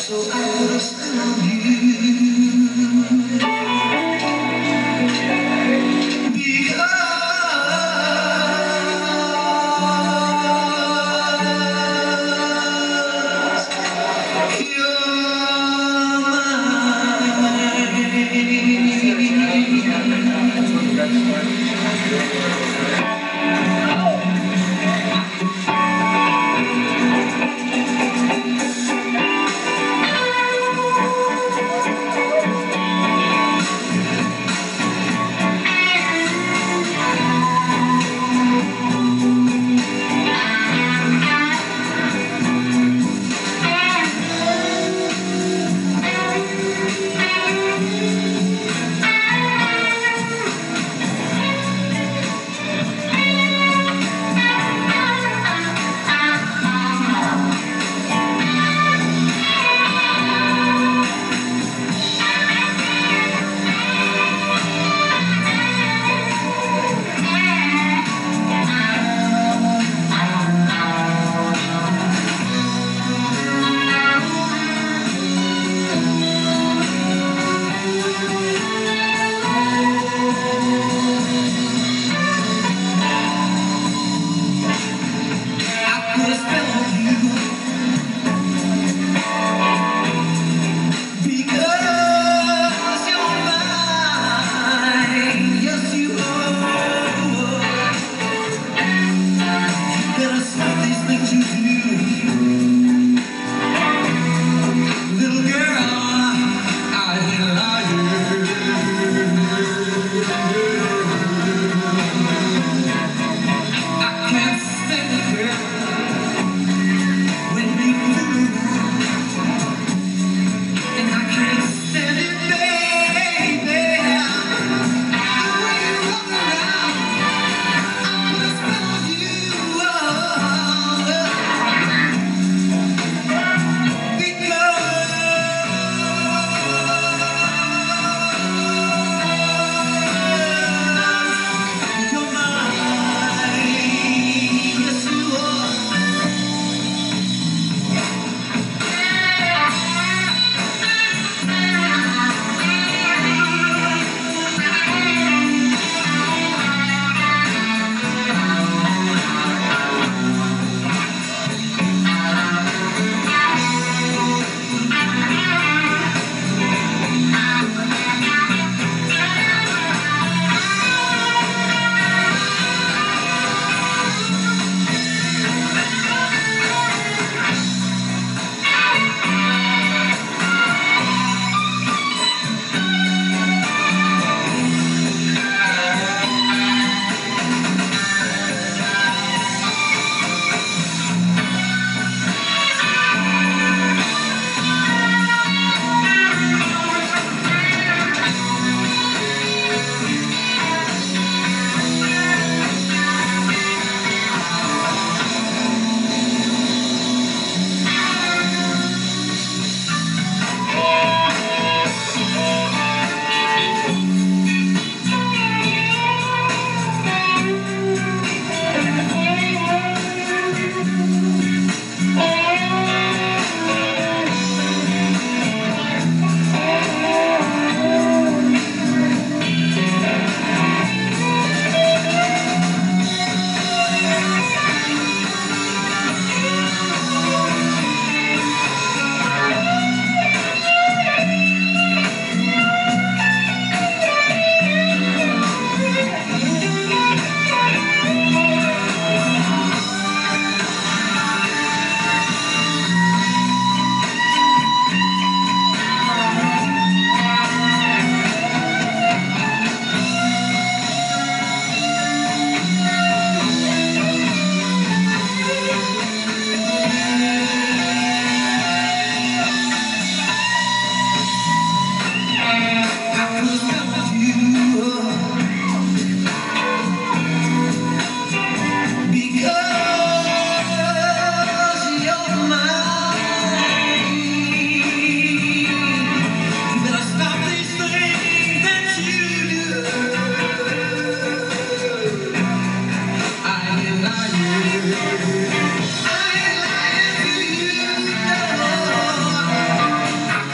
So spell on you.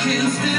can stay.